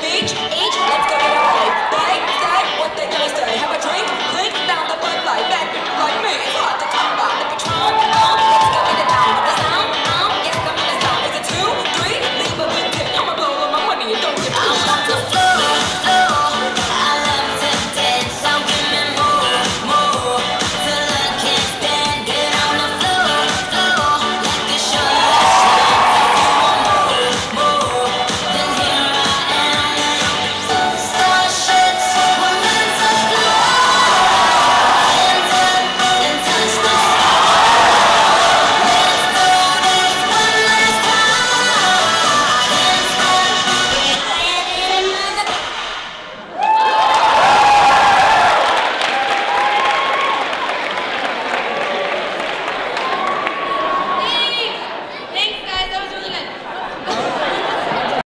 Gate